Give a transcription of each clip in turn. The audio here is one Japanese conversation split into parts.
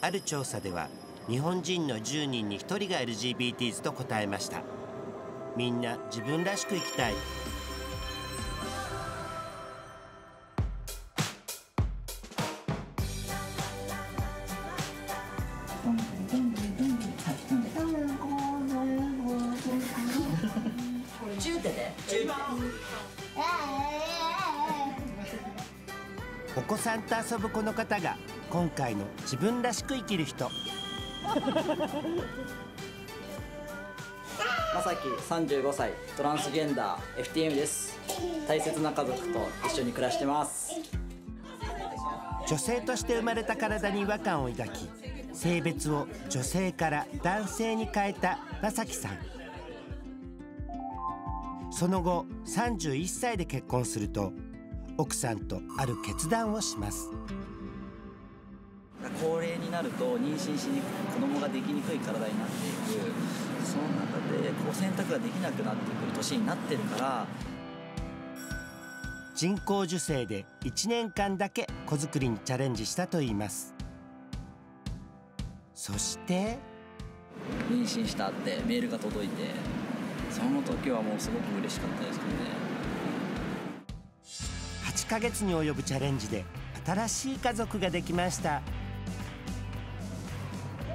ある調査では日本人の10人に1人が LGBTs と答えました。みんな自分らしく生きたい。お子さんと遊ぶこの方が今回の自分らしく生きる人。まさき35歳トランスジェンダー FTM です。大切な家族と一緒に暮らしてます。女性として生まれた体に違和感を抱き性別を女性から男性に変えたまさきさん。その後31歳で結婚すると奥さんとある決断をします。高齢になると妊娠しにくく子供ができにくい体になっていくその中でこう選択ができなくなってくる年になってるから。人工授精で1年間だけ子作りにチャレンジしたといいます。そして妊娠したってメールが届いてその時はもうすごく嬉しかったですけどね8ヶ月に及ぶチャレンジで新しい家族ができました。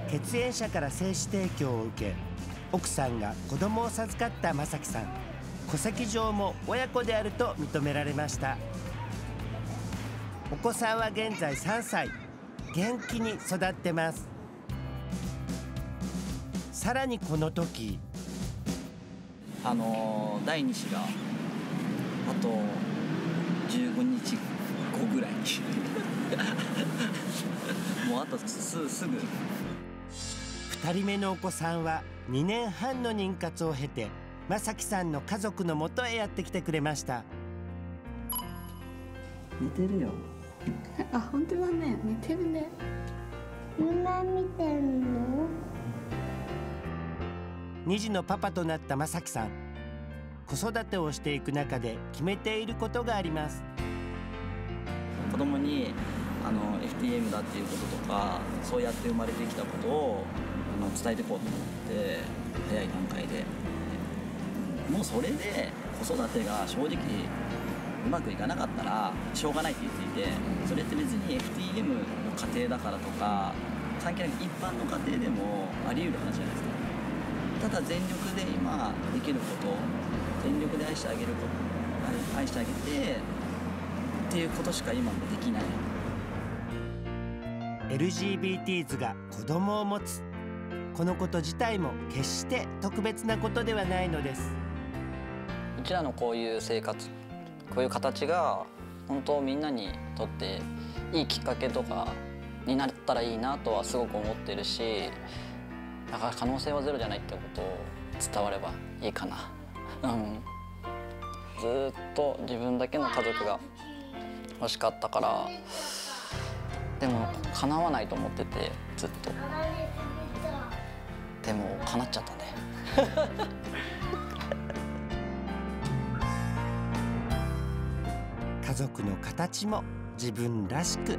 血縁者から精子提供を受け奥さんが子供を授かった正樹さん。戸籍上も親子であると認められました。お子さんは現在3歳。元気に育ってます。さらにこの時。あの、第2子があと15日後ぐらいにもうあとすすぐ。2人目のお子さんは2年半の妊活を経て正樹さんの家族のもとへやってきてくれました。寝てるよ。あ本当だね。寝てるね。夢見てんの？2児のパパとなった正樹さん子育てをしていく中で決めていることがあります。子供にあの FTM だっていうこととかそうやって生まれてきたことをあの伝えていこうと思って早い段階で。もうそれで子育てが正直うまくいかなかったらしょうがないって言っていてそれって別に FTM の家庭だからとか関係なく一般の家庭でもあり得る話じゃないですか。ただ全力で今できることで愛してあげること愛してあげてっていうことしか今もできない。LGBTs が子供を持つ。このこと自体も決して特別なことではないのです。うちらのこういう生活こういう形が本当みんなにとっていいきっかけとかになったらいいなとはすごく思ってるしだから可能性はゼロじゃないってことを伝わればいいかな。うんずっと自分だけの家族が欲しかったからでも叶わないと思っててずっと。でも叶っちゃったね。家族の形も自分らしく。